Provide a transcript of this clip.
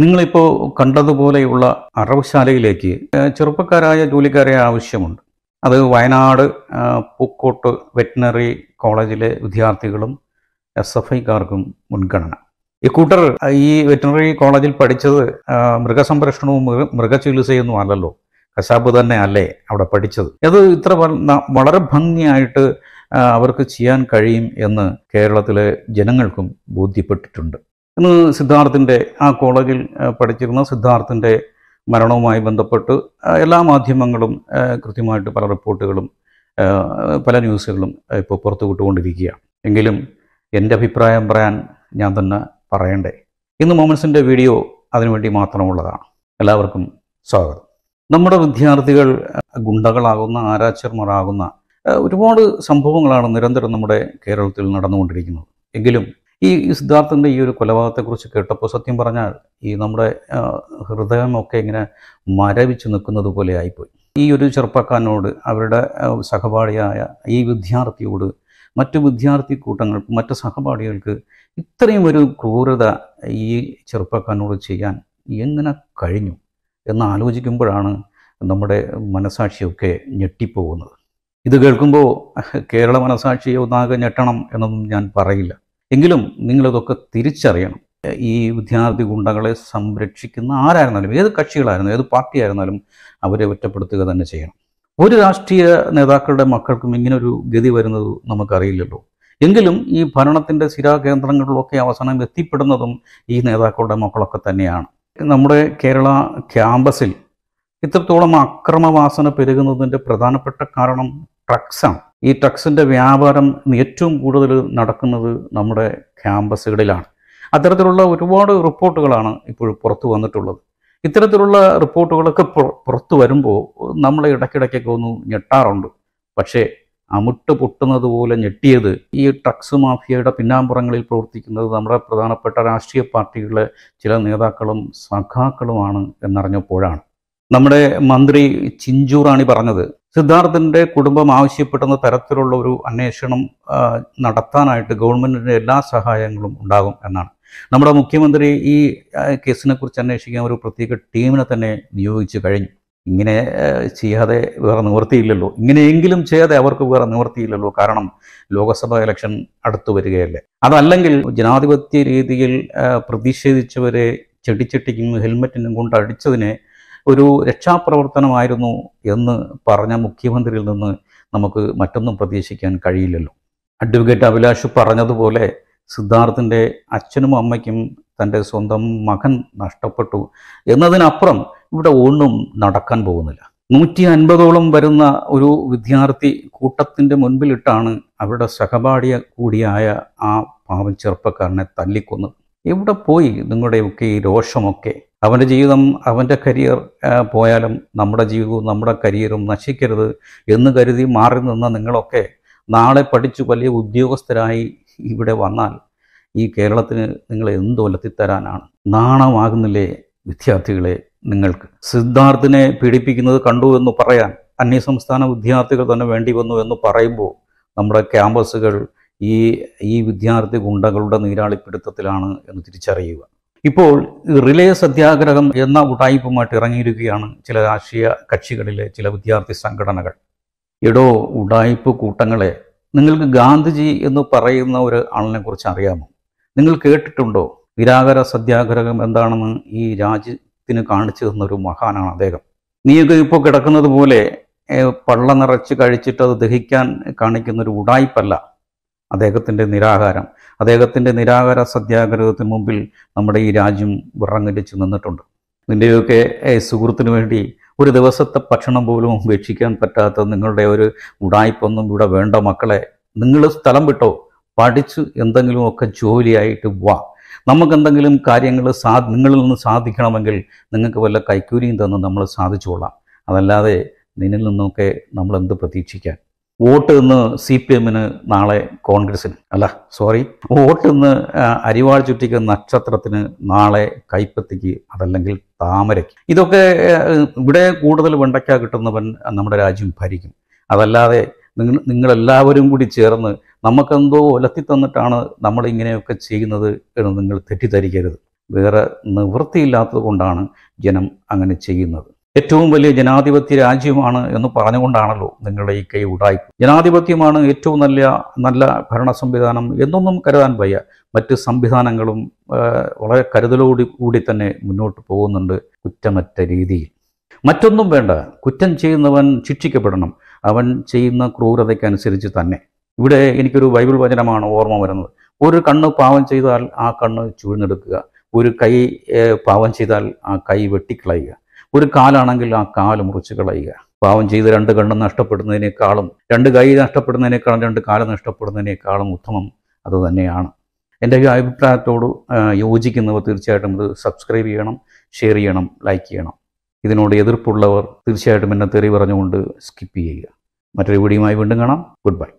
നിങ്ങളിപ്പോൾ കണ്ടതുപോലെയുള്ള അറവുശാലയിലേക്ക് ചെറുപ്പക്കാരായ ജോലിക്കാരെ ആവശ്യമുണ്ട്. അത് വയനാട് പൂക്കോട്ട് വെറ്റിനറി കോളേജിലെ വിദ്യാർത്ഥികളും എസ് എഫ് ഐക്കാർക്കും മുൻഗണന. ഇക്കൂട്ടർ ഈ വെറ്റിനറി കോളേജിൽ പഠിച്ചത് മൃഗസംരക്ഷണവും മൃഗ മൃഗചികിത്സയൊന്നും അല്ലല്ലോ. കശാപ്പ് തന്നെ അല്ലേ അവിടെ പഠിച്ചത്. അത് ഇത്ര വളരെ ഭംഗിയായിട്ട് അവർക്ക് ചെയ്യാൻ കഴിയും എന്ന് കേരളത്തിലെ ജനങ്ങൾക്കും ബോധ്യപ്പെട്ടിട്ടുണ്ട്. ഇന്ന് സിദ്ധാർത്ഥിന്റെ ആ കോളേജിൽ പഠിച്ചിരുന്ന സിദ്ധാർത്ഥിന്റെ മരണവുമായി ബന്ധപ്പെട്ട് എല്ലാ മാധ്യമങ്ങളും കൃത്യമായിട്ട് പല റിപ്പോർട്ടുകളും പല ന്യൂസുകളും ഇപ്പോൾ പുറത്തു വിട്ടുകൊണ്ടിരിക്കുകയാണ്. എങ്കിലും എന്റെ അഭിപ്രായം പറയാൻ ഞാൻ തന്നെ പറയണ്ടേ? ഇന്ന് മൊമെൻസിന്റെ വീഡിയോ അതിനുവേണ്ടി മാത്രമുള്ളതാണ്. എല്ലാവർക്കും സ്വാഗതം. നമ്മുടെ വിദ്യാർത്ഥികൾ ഗുണ്ടകളാകുന്ന ആരാച്ചർമാരാകുന്ന ഒരുപാട് സംഭവങ്ങളാണ് നിരന്തരം നമ്മുടെ കേരളത്തിൽ നടന്നുകൊണ്ടിരിക്കുന്നത്. എങ്കിലും ഈ സിദ്ധാർത്ഥന്റെ ഈ ഒരു കൊലപാതകത്തെക്കുറിച്ച് കേട്ടപ്പോൾ സത്യം പറഞ്ഞാൽ ഈ നമ്മുടെ ഹൃദയമൊക്കെ ഇങ്ങനെ മരവിച്ച് നിൽക്കുന്നത് പോലെ ആയിപ്പോയി. ഈ ഒരു ചെറുപ്പക്കാരനോട് അവരുടെ സഹപാഠിയായ ഈ വിദ്യാർത്ഥിയോട് മറ്റു വിദ്യാർത്ഥി കൂട്ടങ്ങൾക്ക് മറ്റ് സഹപാഠികൾക്ക് ഇത്രയും ഒരു ക്രൂരത ഈ ചെറുപ്പക്കാരനോട് ചെയ്യാൻ എങ്ങനെ കഴിഞ്ഞു എന്ന് ആലോചിക്കുമ്പോഴാണ് നമ്മുടെ മനസാക്ഷിയൊക്കെ ഞെട്ടിപ്പോകുന്നത്. ഇത് കേൾക്കുമ്പോൾ കേരള മനസാക്ഷിയെ ഒന്നാകെ ഞെട്ടണം എന്നൊന്നും ഞാൻ പറയില്ല. എങ്കിലും നിങ്ങളിതൊക്കെ തിരിച്ചറിയണം. ഈ വിദ്യാർത്ഥി ഗുണ്ടകളെ സംരക്ഷിക്കുന്ന ആരായിരുന്നാലും ഏത് കക്ഷികളായിരുന്നു ഏത് പാർട്ടി ആയിരുന്നാലും അവരെ ഒറ്റപ്പെടുത്തുക തന്നെ ചെയ്യണം. ഒരു രാഷ്ട്രീയ നേതാക്കളുടെ മക്കൾക്കും ഇങ്ങനെ ഒരു ഗതി വരുന്നത് നമുക്കറിയില്ലല്ലോ. എങ്കിലും ഈ ഭരണത്തിന്റെ സ്ഥിരാകേന്ദ്രങ്ങളിലൊക്കെ അവസാനം എത്തിപ്പെടുന്നതും ഈ നേതാക്കളുടെ മക്കളൊക്കെ തന്നെയാണ്. നമ്മുടെ കേരള ക്യാമ്പസിൽ ഇത്രത്തോളം അക്രമവാസന പെരുകുന്നതിന്റെ പ്രധാനപ്പെട്ട കാരണം ട്രക്സാണ്. ഈ ഡ്രഗ്സിന്റെ വ്യാപാരം ഏറ്റവും കൂടുതൽ നടക്കുന്നത് നമ്മുടെ ക്യാമ്പസുകളിലാണ്. അത്തരത്തിലുള്ള ഒരുപാട് റിപ്പോർട്ടുകളാണ് ഇപ്പോൾ പുറത്തു വന്നിട്ടുള്ളത്. ഇത്തരത്തിലുള്ള റിപ്പോർട്ടുകളൊക്കെ പുറ- പുറത്തു വരുമ്പോൾ നമ്മൾ ഇടയ്ക്കിടയ്ക്കൊക്കെ ഒന്ന് ഞെട്ടാറുണ്ട്. പക്ഷേ അമുട്ട് പൊട്ടുന്നത് പോലെ ഞെട്ടിയത് ഈ ഡ്രഗ്സ് മാഫിയയുടെ പിന്നാമ്പുറങ്ങളിൽ പ്രവർത്തിക്കുന്നത് നമ്മുടെ പ്രധാനപ്പെട്ട രാഷ്ട്രീയ പാർട്ടികളിലെ ചില നേതാക്കളും സഖാക്കളുമാണ് എന്നറിഞ്ഞപ്പോഴാണ്. നമ്മുടെ മന്ത്രി ചിഞ്ചൂറാണി പറഞ്ഞത് സിദ്ധാർത്ഥിന്റെ കുടുംബം ആവശ്യപ്പെടുന്ന തരത്തിലുള്ള ഒരു അന്വേഷണം നടത്താനായിട്ട് ഗവൺമെന്റിന്റെ എല്ലാ സഹായങ്ങളും ഉണ്ടാകും എന്നാണ്. നമ്മുടെ മുഖ്യമന്ത്രി ഈ കേസിനെ കുറിച്ച് അന്വേഷിക്കാൻ ഒരു പ്രത്യേക ടീമിനെ തന്നെ നിയോഗിച്ചു കഴിഞ്ഞു. ഇങ്ങനെ ചെയ്യാതെ വേറെ നിവൃത്തിയില്ലല്ലോ. ഇങ്ങനെയെങ്കിലും ചെയ്യാതെ അവർക്ക് വേറെ നിവൃത്തിയില്ലല്ലോ. കാരണം ലോക്സഭാ ഇലക്ഷൻ അടുത്തു വരികയല്ലേ. അതല്ലെങ്കിൽ ജനാധിപത്യ രീതിയിൽ പ്രതിഷേധിച്ചവരെ ചെടിച്ചട്ടിക്കും ഹെൽമെറ്റിനും കൊണ്ട് അടിച്ചതിനെ ഒരു രക്ഷാപ്രവർത്തനമായിരുന്നു എന്ന് പറഞ്ഞ മുഖ്യമന്ത്രിയിൽ നിന്ന് നമുക്ക് മറ്റൊന്നും പ്രതീക്ഷിക്കാൻ കഴിയില്ലല്ലോ. അഡ്വക്കേറ്റ് അഭിലാഷ് പറഞ്ഞതുപോലെ സിദ്ധാർത്ഥിന്റെ അച്ഛനും അമ്മയ്ക്കും തന്റെ സ്വന്തം മകൻ നഷ്ടപ്പെട്ടു എന്നതിനപ്പുറം ഇവിടെ ഒന്നും നടക്കാൻ പോകുന്നില്ല. നൂറ്റി അൻപതോളം വരുന്ന ഒരു വിദ്യാർത്ഥി കൂട്ടത്തിന്റെ മുൻപിലിട്ടാണ് അവരുടെ സഹപാഠിയ കൂടിയായ ആ പാവം ചെറുപ്പക്കാരനെ തല്ലിക്കൊന്നത്. എവിടെ പോയി നിങ്ങളുടെയൊക്കെ ഈ രോഷമൊക്കെ? അവന്റെ ജീവിതം അവന്റെ കരിയർ പോയാലും നമ്മുടെ ജീവിതവും നമ്മുടെ കരിയറും നശിക്കരുത് എന്ന് കരുതി മാറി നിന്ന നിങ്ങളൊക്കെ നാളെ പഠിച്ചു വലിയ ഉദ്യോഗസ്ഥരായി ഇവിടെ വന്നാൽ ഈ കേരളത്തിന് നിങ്ങൾ എന്ത് ഒലത്തിത്തരാനാണ് നാണമാകുന്നില്ലേ വിദ്യാർത്ഥികളെ നിങ്ങൾക്ക്? സിദ്ധാർത്ഥിനെ പീഡിപ്പിക്കുന്നത് കണ്ടു എന്ന് പറയാൻ അന്യസംസ്ഥാന വിദ്യാർത്ഥികൾ തന്നെ വേണ്ടി വന്നു എന്ന് പറയുമ്പോൾ നമ്മുടെ ക്യാമ്പസുകൾ ഈ ഈ വിദ്യാർത്ഥി ഗുണ്ടകളുടെ നീരാളിപ്പിടുത്തത്തിലാണ് എന്ന് തിരിച്ചറിയുക. ഇപ്പോൾ റിലേ സത്യാഗ്രഹം എന്ന ഉടായ്പുമായിട്ട് ഇറങ്ങിയിരിക്കുകയാണ് ചില രാഷ്ട്രീയ കക്ഷികളിലെ ചില വിദ്യാർത്ഥി സംഘടനകൾ. എടോ ഉടായ്പ് കൂട്ടങ്ങളെ നിങ്ങൾക്ക് ഗാന്ധിജി എന്ന് പറയുന്ന ഒരു ആളിനെ കുറിച്ച് അറിയാമോ? നിങ്ങൾ കേട്ടിട്ടുണ്ടോ? നിരാകര സത്യാഗ്രഹം എന്താണെന്ന് ഈ രാജ്യത്തിന് കാണിച്ചു തന്ന ഒരു മഹാനാണ് അദ്ദേഹം. നീയൊക്കെ ഇപ്പോൾ കിടക്കുന്നത് പോലെ പള്ള നിറച്ച് കഴിച്ചിട്ട് അത് ദഹിക്കാൻ കാണിക്കുന്ന ഒരു ഉടായ്പല്ല. അദ്ദേഹത്തിന്റെ നിരാഹാരം. അദ്ദേഹത്തിന്റെ നിരാഹാര സത്യാഗ്രഹത്തിന് മുമ്പിൽ നമ്മുടെ ഈ രാജ്യം വിറങ്ങലിച്ച് നിന്നിട്ടുണ്ട്. നിന്റെയൊക്കെ സുഹൃത്തിനു വേണ്ടി ഒരു ദിവസത്തെ ഭക്ഷണം പോലും ഉപേക്ഷിക്കാൻ പറ്റാത്ത നിങ്ങളുടെ ഒരു ഉടായ്പൊന്നും ഇവിടെ വേണ്ട മക്കളെ. നിങ്ങൾ സ്ഥലം വിട്ടോ? പഠിച്ച് എന്തെങ്കിലുമൊക്കെ ജോലിയായിട്ട് വാ. നമുക്കെന്തെങ്കിലും കാര്യങ്ങൾ സാ നിങ്ങളിൽ നിന്ന് സാധിക്കണമെങ്കിൽ നിങ്ങൾക്ക് വല്ല കൈക്കൂലിയും തന്ന് നമ്മൾ സാധിച്ചുകൊള്ളാം. അതല്ലാതെ നിന്നിൽ നിന്നൊക്കെ നമ്മൾ എന്ത് പ്രതീക്ഷിക്കാൻ? വോട്ട് ഇന്ന് സി പി എമ്മിന് നാളെ കോൺഗ്രസിന് അല്ല സോറി വോട്ട് ഇന്ന് അരിവാൾ ചുറ്റിക്ക് നക്ഷത്രത്തിന് നാളെ കൈപ്പത്തിക്ക് അതല്ലെങ്കിൽ താമരയ്ക്ക്. ഇതൊക്കെ ഇവിടെ കൂടുതൽ വെണ്ടയ്ക്ക കിട്ടുന്നവൻ നമ്മുടെ രാജ്യം ഭരിക്കും. അതല്ലാതെ നിങ്ങൾ നിങ്ങളെല്ലാവരും കൂടി ചേർന്ന് നമുക്കെന്തോ ഒലത്തി തന്നിട്ടാണ് നമ്മൾ ഇങ്ങനെയൊക്കെ ചെയ്യുന്നത് എന്ന് നിങ്ങൾ തെറ്റിദ്ധരിക്കരുത്. വേറെ നിവൃത്തിയില്ലാത്തത് കൊണ്ടാണ് ജനം അങ്ങനെ ചെയ്യുന്നത്. ഏറ്റവും വലിയ ജനാധിപത്യ രാജ്യമാണ് എന്ന് പറഞ്ഞുകൊണ്ടാണല്ലോ നിങ്ങളുടെ ഈ കൈ ഉണ്ടായി ജനാധിപത്യമാണ് ഏറ്റവും നല്ല നല്ല ഭരണ സംവിധാനം എന്നൊന്നും കരുതാൻ വയ്യ. മറ്റ് സംവിധാനങ്ങളും വളരെ കരുതലോടി കൂടി തന്നെ മുന്നോട്ട് പോകുന്നുണ്ട് കുറ്റമറ്റ രീതിയിൽ. മറ്റൊന്നും വേണ്ട. കുറ്റം ചെയ്യുന്നവൻ ശിക്ഷിക്കപ്പെടണം. അവൻ ചെയ്യുന്ന ക്രൂരതയ്ക്കനുസരിച്ച് തന്നെ. ഇവിടെ എനിക്കൊരു ബൈബിൾ വചനമാണ് ഓർമ്മ വരുന്നത്. ഒരു കണ്ണ് പാവം ചെയ്താൽ ആ കണ്ണ് ചൂഴ്ന്നെടുക്കുക ഒരു കൈ പാവം ചെയ്താൽ ആ കൈ വെട്ടിക്കളയുക. ഒരു കാലാണെങ്കിൽ ആ കാൽ മുറിച്ച് കളയുക. പാവം ചെയ്ത് രണ്ട് കണ്ണ് നഷ്ടപ്പെടുന്നതിനേക്കാളും രണ്ട് കൈ നഷ്ടപ്പെടുന്നതിനേക്കാളും രണ്ട് കാൽ നഷ്ടപ്പെടുന്നതിനേക്കാളും ഉത്തമം അത് തന്നെയാണ്. എന്റെ ഈ അഭിപ്രായത്തോട് യോജിക്കുന്നവർ തീർച്ചയായിട്ടും ഇത് സബ്സ്ക്രൈബ് ചെയ്യണം ഷെയർ ചെയ്യണം ലൈക്ക് ചെയ്യണം. ഇതിനോട് എതിർപ്പുള്ളവർ തീർച്ചയായിട്ടും എന്നെ തെറി പറഞ്ഞുകൊണ്ട് സ്കിപ്പ് ചെയ്യുക. മറ്റൊരു വീഡിയോയുമായി വീണ്ടും കാണാം. Good bye.